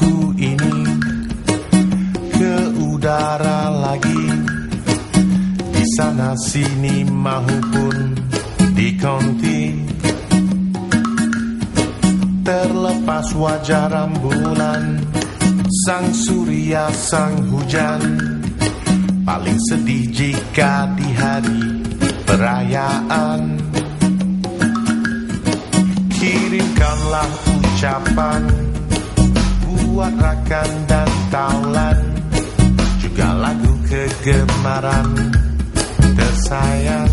jiwaku ini. Ke udara lagi. Di sana sini maupun di konti terlepas wajah rembulan sang surya sang hujan. Paling sedih jika di hari perayaan. Kirimkanlah ucapan rakan dan taulan juga lagu kegemaran tersayang.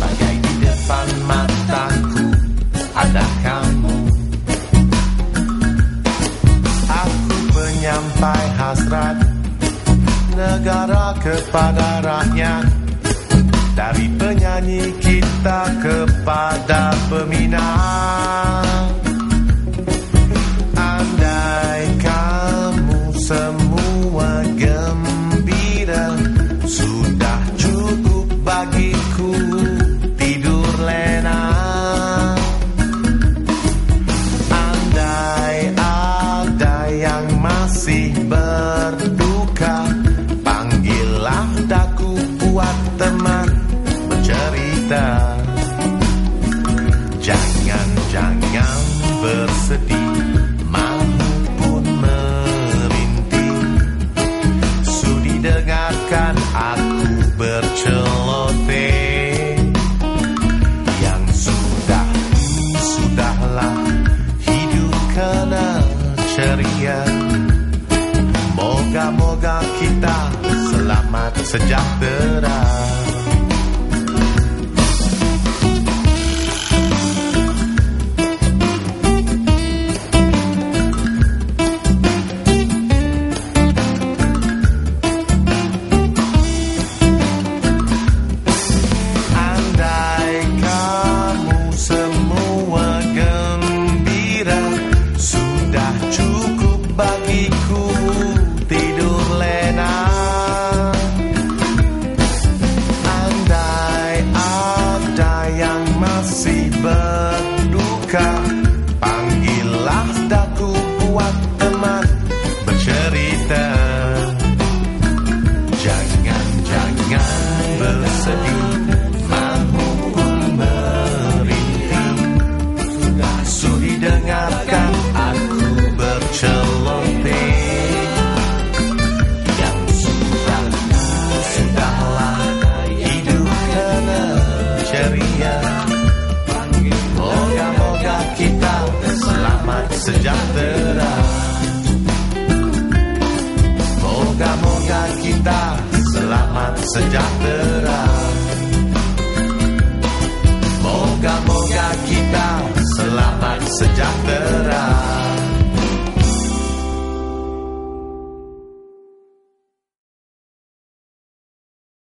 Bagai di depan mataku ada kamu. Aku penyampai hasrat negara kepada rakyat. Dari penyanyi kita kepada peminat yang masih berduka. Panggillah daku buat teman bercerita. Jangan-jangan bersedih maupun merintih. Sudi dengarkan aku berceloteh Yang sudah sudahlah hidup kena ceria Moga-moga kita selamat sejahtera berduka. Panggillah daku buat teman bercerita. Jangan-jangan bersedih maupun merintih Sudi dengarkan aku berceloteh sudah sudahlah hidup kena ceria sejahtera. Moga-moga kita selamat sejahtera